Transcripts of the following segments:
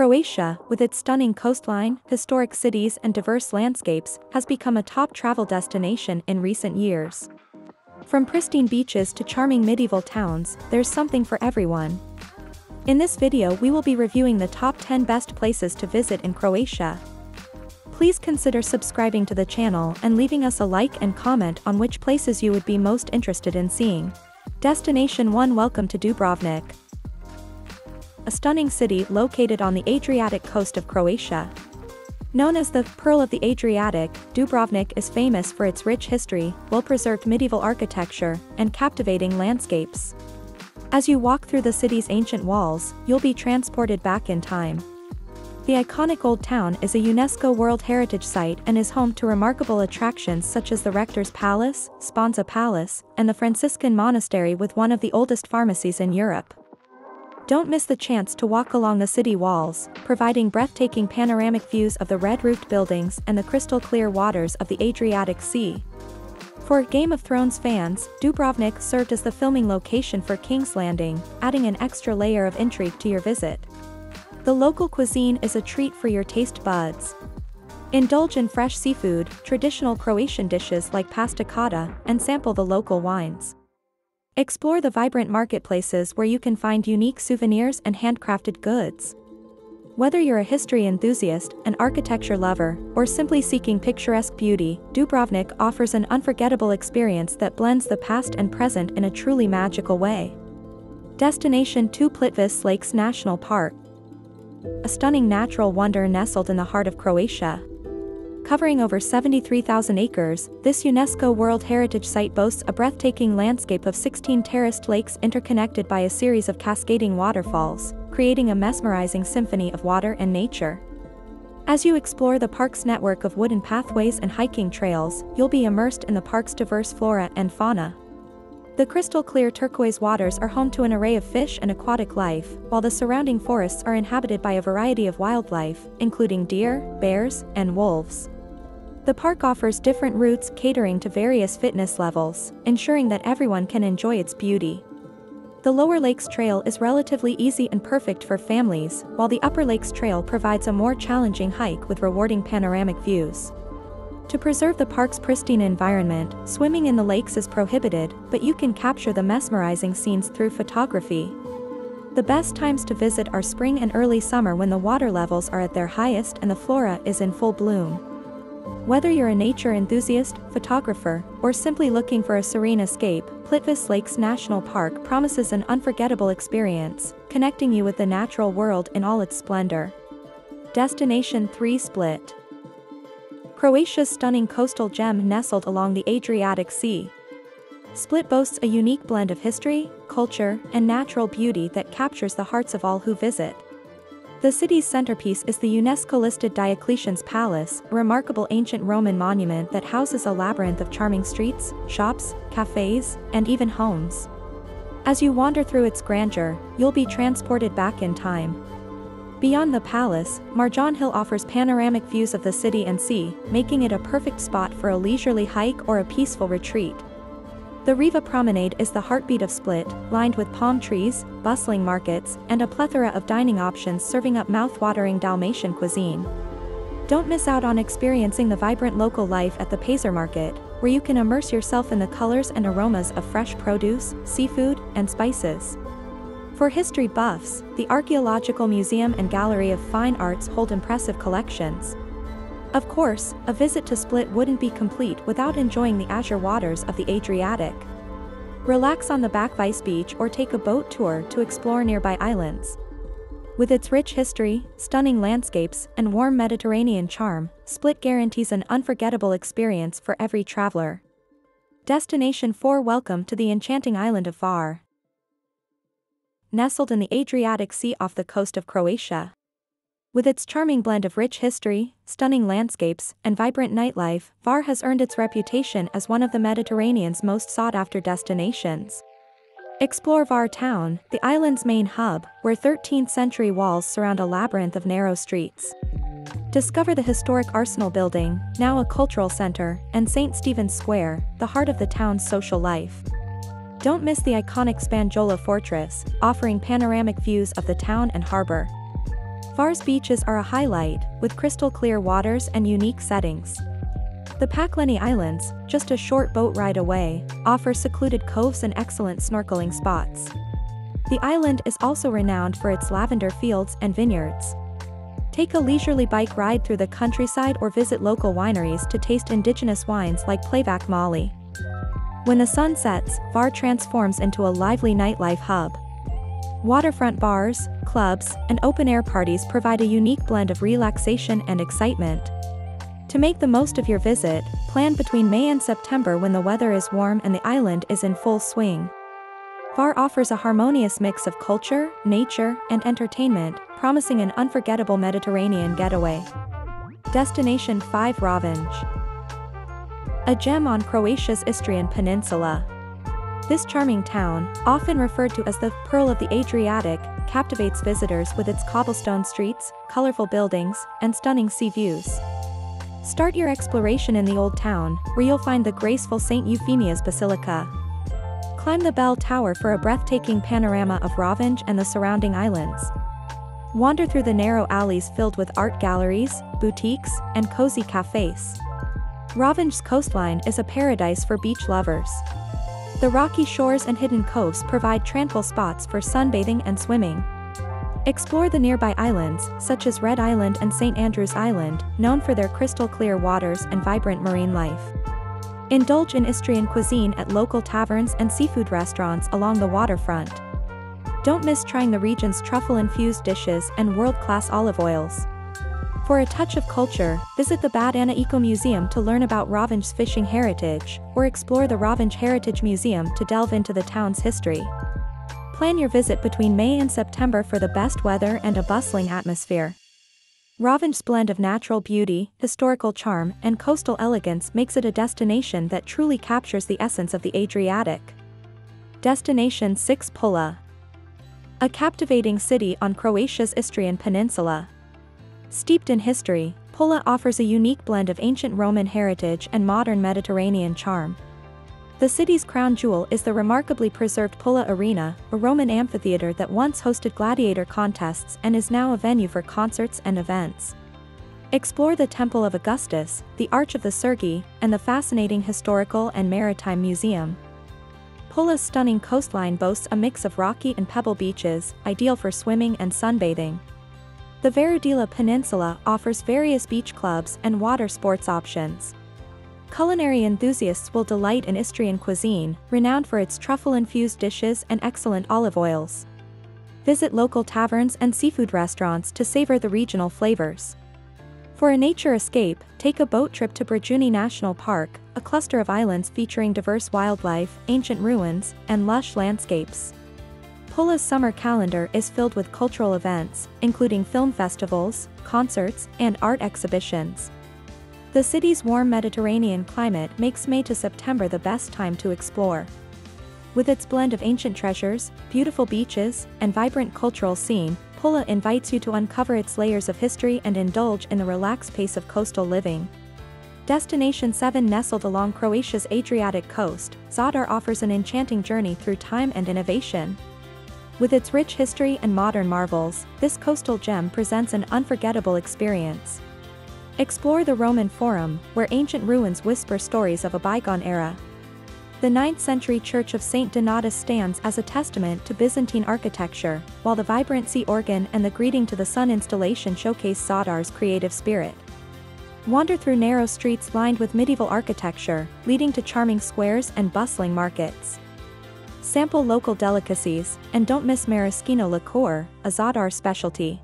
Croatia, with its stunning coastline, historic cities and diverse landscapes, has become a top travel destination in recent years. From pristine beaches to charming medieval towns, there's something for everyone. In this video we will be reviewing the top 10 best places to visit in Croatia. Please consider subscribing to the channel and leaving us a like and comment on which places you would be most interested in seeing. Destination 1 Welcome to Dubrovnik. A stunning city located on the Adriatic coast of Croatia. Known as the Pearl of the Adriatic, Dubrovnik is famous for its rich history, well-preserved medieval architecture, and captivating landscapes. As you walk through the city's ancient walls, you'll be transported back in time. The iconic Old Town is a UNESCO World Heritage Site and is home to remarkable attractions such as the Rector's Palace, Sponza Palace, and the Franciscan Monastery with one of the oldest pharmacies in Europe. Don't miss the chance to walk along the city walls, providing breathtaking panoramic views of the red-roofed buildings and the crystal-clear waters of the Adriatic Sea. For Game of Thrones fans, Dubrovnik served as the filming location for King's Landing, adding an extra layer of intrigue to your visit. The local cuisine is a treat for your taste buds. Indulge in fresh seafood, traditional Croatian dishes like pasta cotta, and sample the local wines. Explore the vibrant marketplaces where you can find unique souvenirs and handcrafted goods. Whether you're a history enthusiast, an architecture lover, or simply seeking picturesque beauty, Dubrovnik offers an unforgettable experience that blends the past and present in a truly magical way. Destination 2 Plitvice Lakes National Park a stunning natural wonder nestled in the heart of Croatia. Covering over 73,000 acres, this UNESCO World Heritage Site boasts a breathtaking landscape of 16 terraced lakes interconnected by a series of cascading waterfalls, creating a mesmerizing symphony of water and nature. As you explore the park's network of wooden pathways and hiking trails, you'll be immersed in the park's diverse flora and fauna. The crystal clear turquoise waters are home to an array of fish and aquatic life, while the surrounding forests are inhabited by a variety of wildlife, including deer, bears, and wolves. The park offers different routes catering to various fitness levels, ensuring that everyone can enjoy its beauty. The Lower Lakes Trail is relatively easy and perfect for families, while the Upper Lakes Trail provides a more challenging hike with rewarding panoramic views. To preserve the park's pristine environment, swimming in the lakes is prohibited, but you can capture the mesmerizing scenes through photography. The best times to visit are spring and early summer when the water levels are at their highest and the flora is in full bloom. Whether you're a nature enthusiast, photographer, or simply looking for a serene escape, Plitvice Lakes National Park promises an unforgettable experience, connecting you with the natural world in all its splendor. Destination 3 Split Croatia's stunning coastal gem nestled along the Adriatic Sea. Split boasts a unique blend of history, culture, and natural beauty that captures the hearts of all who visit. The city's centerpiece is the UNESCO-listed Diocletian's Palace, a remarkable ancient Roman monument that houses a labyrinth of charming streets, shops, cafes, and even homes. As you wander through its grandeur, you'll be transported back in time, Beyond the palace, Marjan Hill offers panoramic views of the city and sea, making it a perfect spot for a leisurely hike or a peaceful retreat. The Riva Promenade is the heartbeat of Split, lined with palm trees, bustling markets, and a plethora of dining options serving up mouth-watering Dalmatian cuisine. Don't miss out on experiencing the vibrant local life at the Pazar Market, where you can immerse yourself in the colors and aromas of fresh produce, seafood, and spices. For history buffs, the Archaeological Museum and Gallery of Fine Arts hold impressive collections. Of course, a visit to Split wouldn't be complete without enjoying the azure waters of the Adriatic. Relax on the Bačvice beach or take a boat tour to explore nearby islands. With its rich history, stunning landscapes, and warm Mediterranean charm, Split guarantees an unforgettable experience for every traveler. Destination 4 Welcome to the enchanting island of Hvar nestled in the Adriatic Sea off the coast of Croatia. With its charming blend of rich history, stunning landscapes, and vibrant nightlife, Hvar has earned its reputation as one of the Mediterranean's most sought-after destinations. Explore Hvar town, the island's main hub, where 13th-century walls surround a labyrinth of narrow streets. Discover the historic Arsenal building, now a cultural center, and St. Stephen's Square, the heart of the town's social life. Don't miss the iconic Spanjola Fortress, offering panoramic views of the town and harbor. Hvar's beaches are a highlight, with crystal clear waters and unique settings. The Pakleni Islands, just a short boat ride away, offer secluded coves and excellent snorkeling spots. The island is also renowned for its lavender fields and vineyards. Take a leisurely bike ride through the countryside or visit local wineries to taste indigenous wines like Plavac Mali. When the sun sets, Hvar transforms into a lively nightlife hub. Waterfront bars, clubs, and open-air parties provide a unique blend of relaxation and excitement. To make the most of your visit, plan between May and September when the weather is warm and the island is in full swing. Hvar offers a harmonious mix of culture, nature, and entertainment, promising an unforgettable Mediterranean getaway. Destination 5 Rovinj A gem on Croatia's Istrian Peninsula. This charming town, often referred to as the Pearl of the Adriatic, captivates visitors with its cobblestone streets, colorful buildings, and stunning sea views. Start your exploration in the Old Town, where you'll find the graceful St. Euphemia's Basilica. Climb the bell tower for a breathtaking panorama of Rovinj and the surrounding islands. Wander through the narrow alleys filled with art galleries, boutiques, and cozy cafes. Rovinj's coastline is a paradise for beach lovers. The rocky shores and hidden coves provide tranquil spots for sunbathing and swimming. Explore the nearby islands, such as Red Island and St. Andrews Island, known for their crystal clear waters and vibrant marine life. Indulge in Istrian cuisine at local taverns and seafood restaurants along the waterfront. Don't miss trying the region's truffle-infused dishes and world-class olive oils. For a touch of culture, visit the Batana Eco Museum to learn about Rovinj's fishing heritage, or explore the Rovinj Heritage Museum to delve into the town's history. Plan your visit between May and September for the best weather and a bustling atmosphere. Rovinj's blend of natural beauty, historical charm, and coastal elegance makes it a destination that truly captures the essence of the Adriatic. Destination 6 Pula. A captivating city on Croatia's Istrian Peninsula. Steeped in history, Pula offers a unique blend of ancient Roman heritage and modern Mediterranean charm. The city's crown jewel is the remarkably preserved Pula Arena, a Roman amphitheater that once hosted gladiator contests and is now a venue for concerts and events. Explore the Temple of Augustus, the Arch of the Sergi, and the fascinating Historical and Maritime Museum. Pula's stunning coastline boasts a mix of rocky and pebble beaches, ideal for swimming and sunbathing. The Verudela Peninsula offers various beach clubs and water sports options. Culinary enthusiasts will delight in Istrian cuisine, renowned for its truffle-infused dishes and excellent olive oils. Visit local taverns and seafood restaurants to savor the regional flavors. For a nature escape, take a boat trip to Brijuni National Park, a cluster of islands featuring diverse wildlife, ancient ruins, and lush landscapes. Pula's summer calendar is filled with cultural events, including film festivals, concerts, and art exhibitions. The city's warm Mediterranean climate makes May to September the best time to explore. With its blend of ancient treasures, beautiful beaches, and vibrant cultural scene, Pula invites you to uncover its layers of history and indulge in the relaxed pace of coastal living. Destination 7 Nestled along Croatia's Adriatic coast, Zadar offers an enchanting journey through time and innovation. With its rich history and modern marvels, this coastal gem presents an unforgettable experience. Explore the Roman Forum, where ancient ruins whisper stories of a bygone era. The 9th century Church of St. Donatus stands as a testament to Byzantine architecture, while the vibrant sea organ and the Greeting to the Sun installation showcase Zadar's creative spirit. Wander through narrow streets lined with medieval architecture, leading to charming squares and bustling markets. Sample local delicacies, and don't miss maraschino liqueur, a Zadar specialty.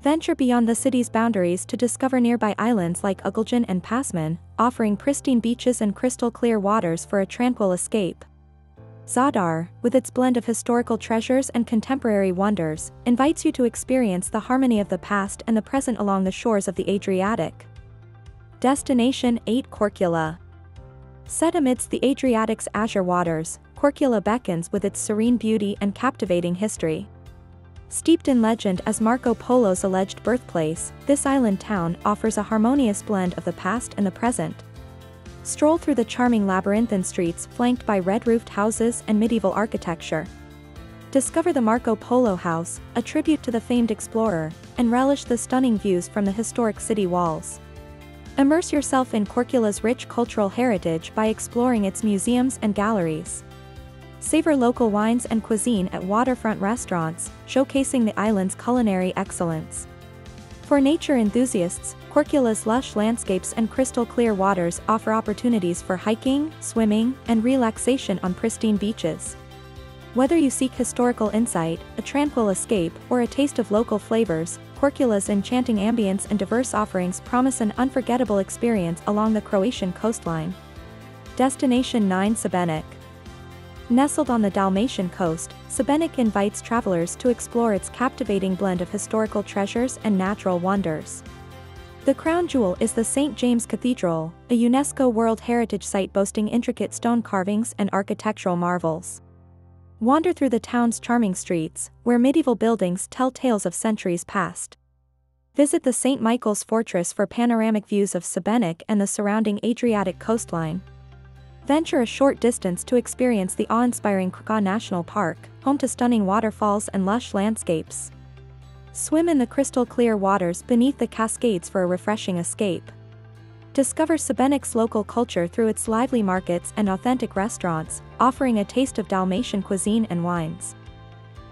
Venture beyond the city's boundaries to discover nearby islands like Ugljan and Pasman, offering pristine beaches and crystal clear waters for a tranquil escape. Zadar, with its blend of historical treasures and contemporary wonders, invites you to experience the harmony of the past and the present along the shores of the Adriatic. Destination 8 Korčula Set amidst the Adriatic's azure waters, Korčula beckons with its serene beauty and captivating history. Steeped in legend as Marco Polo's alleged birthplace, this island town offers a harmonious blend of the past and the present. Stroll through the charming labyrinthine streets flanked by red-roofed houses and medieval architecture. Discover the Marco Polo House, a tribute to the famed explorer, and relish the stunning views from the historic city walls. Immerse yourself in Korčula's rich cultural heritage by exploring its museums and galleries. Savor local wines and cuisine at waterfront restaurants, showcasing the island's culinary excellence. For nature enthusiasts, Korčula's lush landscapes and crystal clear waters offer opportunities for hiking, swimming, and relaxation on pristine beaches. Whether you seek historical insight, a tranquil escape, or a taste of local flavors, Korčula's enchanting ambience and diverse offerings promise an unforgettable experience along the Croatian coastline. Destination 9 Šibenik Nestled on the Dalmatian coast, Šibenik invites travelers to explore its captivating blend of historical treasures and natural wonders. The crown jewel is the St. James Cathedral, a UNESCO World Heritage Site boasting intricate stone carvings and architectural marvels. Wander through the town's charming streets, where medieval buildings tell tales of centuries past. Visit the St. Michael's Fortress for panoramic views of Šibenik and the surrounding Adriatic coastline. Venture a short distance to experience the awe-inspiring Krka National Park, home to stunning waterfalls and lush landscapes. Swim in the crystal clear waters beneath the cascades for a refreshing escape. Discover Šibenik's local culture through its lively markets and authentic restaurants, offering a taste of Dalmatian cuisine and wines.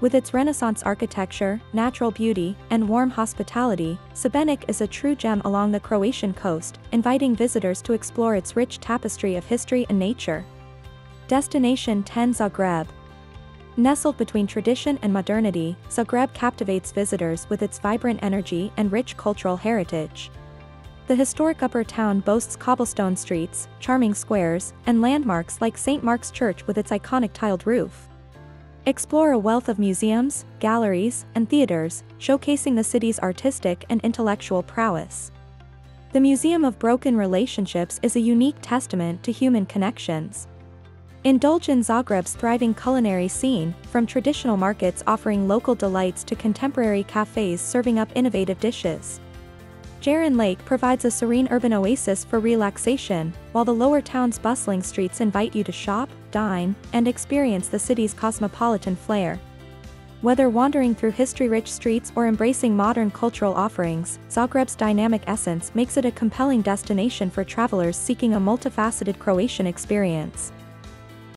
With its Renaissance architecture, natural beauty, and warm hospitality, Šibenik is a true gem along the Croatian coast, inviting visitors to explore its rich tapestry of history and nature. Destination 10 Zagreb Nestled between tradition and modernity, Zagreb captivates visitors with its vibrant energy and rich cultural heritage. The historic upper town boasts cobblestone streets, charming squares, and landmarks like St. Mark's Church with its iconic tiled roof. Explore a wealth of museums, galleries, and theaters, showcasing the city's artistic and intellectual prowess. The Museum of Broken Relationships is a unique testament to human connections. Indulge in Zagreb's thriving culinary scene, from traditional markets offering local delights to contemporary cafes serving up innovative dishes. Jarun Lake provides a serene urban oasis for relaxation, while the lower town's bustling streets invite you to shop, dine, and experience the city's cosmopolitan flair. Whether wandering through history-rich streets or embracing modern cultural offerings, Zagreb's dynamic essence makes it a compelling destination for travelers seeking a multifaceted Croatian experience.